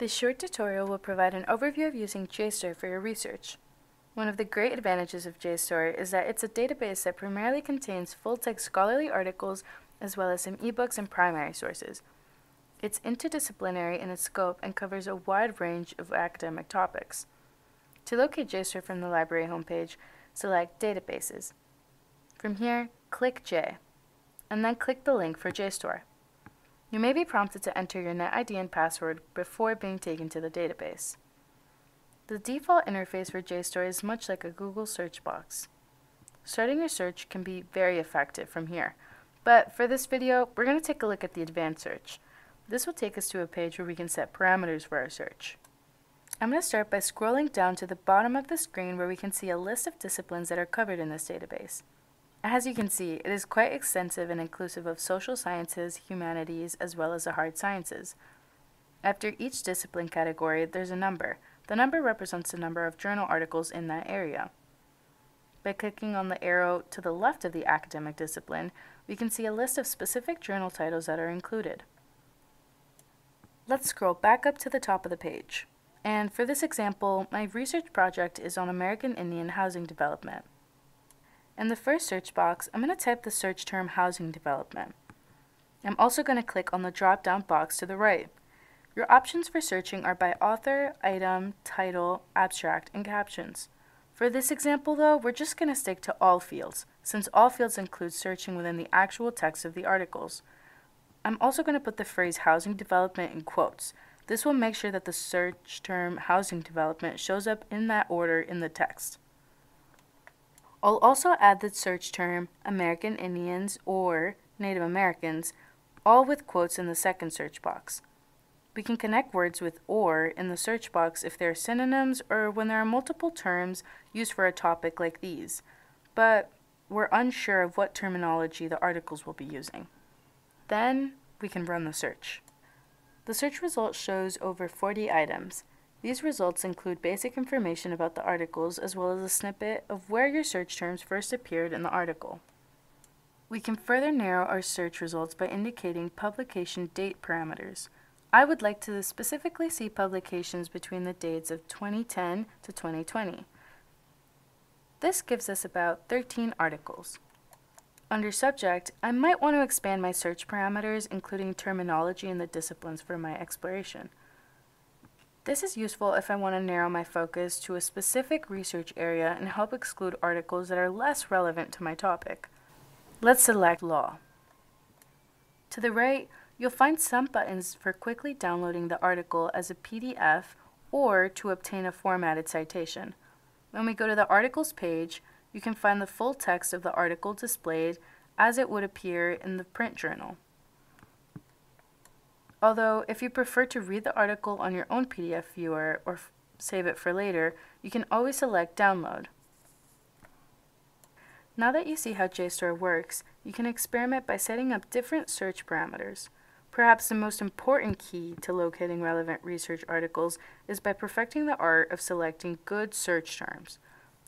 This short tutorial will provide an overview of using JSTOR for your research. One of the great advantages of JSTOR is that it's a database that primarily contains full-text scholarly articles as well as some ebooks and primary sources. It's interdisciplinary in its scope and covers a wide range of academic topics. To locate JSTOR from the library homepage, select Databases. From here, click J, and then click the link for JSTOR. You may be prompted to enter your NetID and password before being taken to the database. The default interface for JSTOR is much like a Google search box. Starting your search can be very effective from here, but for this video, we're going to take a look at the advanced search. This will take us to a page where we can set parameters for our search. I'm going to start by scrolling down to the bottom of the screen where we can see a list of disciplines that are covered in this database. As you can see, it is quite extensive and inclusive of social sciences, humanities, as well as the hard sciences. After each discipline category, there's a number. The number represents the number of journal articles in that area. By clicking on the arrow to the left of the academic discipline, we can see a list of specific journal titles that are included. Let's scroll back up to the top of the page. And for this example, my research project is on American Indian housing development. In the first search box, I'm going to type the search term housing development. I'm also going to click on the drop-down box to the right. Your options for searching are by author, item, title, abstract, and captions. For this example though, we're just going to stick to all fields, since all fields include searching within the actual text of the articles. I'm also going to put the phrase housing development in quotes. This will make sure that the search term housing development shows up in that order in the text. I'll also add the search term American Indians or Native Americans, all with quotes in the second search box. We can connect words with or in the search box if they're synonyms or when there are multiple terms used for a topic like these, but we're unsure of what terminology the articles will be using. Then we can run the search. The search result shows over 40 items, these results include basic information about the articles as well as a snippet of where your search terms first appeared in the article. We can further narrow our search results by indicating publication date parameters. I would like to specifically see publications between the dates of 2010 to 2020. This gives us about 13 articles. Under Subject, I might want to expand my search parameters, including terminology and the disciplines for my exploration. This is useful if I want to narrow my focus to a specific research area and help exclude articles that are less relevant to my topic. Let's select Law. To the right, you'll find some buttons for quickly downloading the article as a PDF or to obtain a formatted citation. When we go to the articles page, you can find the full text of the article displayed as it would appear in the print journal. Although, if you prefer to read the article on your own PDF viewer or save it for later, you can always select Download. Now that you see how JSTOR works, you can experiment by setting up different search parameters. Perhaps the most important key to locating relevant research articles is by perfecting the art of selecting good search terms.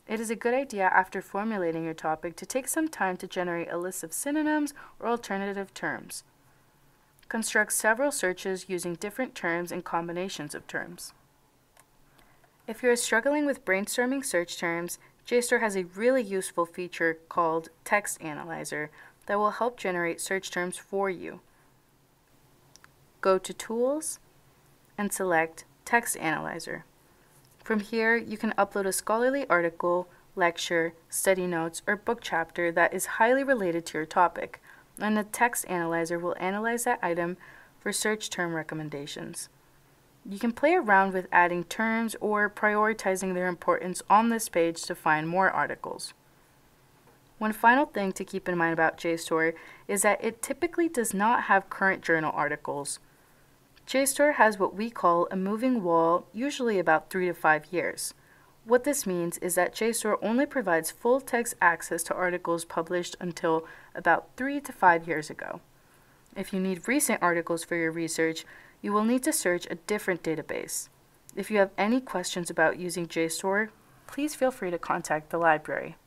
It is a good idea after formulating your topic to take some time to generate a list of synonyms or alternative terms. Construct several searches using different terms and combinations of terms. If you are struggling with brainstorming search terms, JSTOR has a really useful feature called Text Analyzer that will help generate search terms for you. Go to Tools and select Text Analyzer. From here, you can upload a scholarly article, lecture, study notes, or book chapter that is highly related to your topic and the text analyzer will analyze that item for search term recommendations. You can play around with adding terms or prioritizing their importance on this page to find more articles. One final thing to keep in mind about JSTOR is that it typically does not have current journal articles. JSTOR has what we call a moving wall, usually about three to five years. What this means is that JSTOR only provides full text access to articles published until about three to five years ago. If you need recent articles for your research, you will need to search a different database. If you have any questions about using JSTOR, please feel free to contact the library.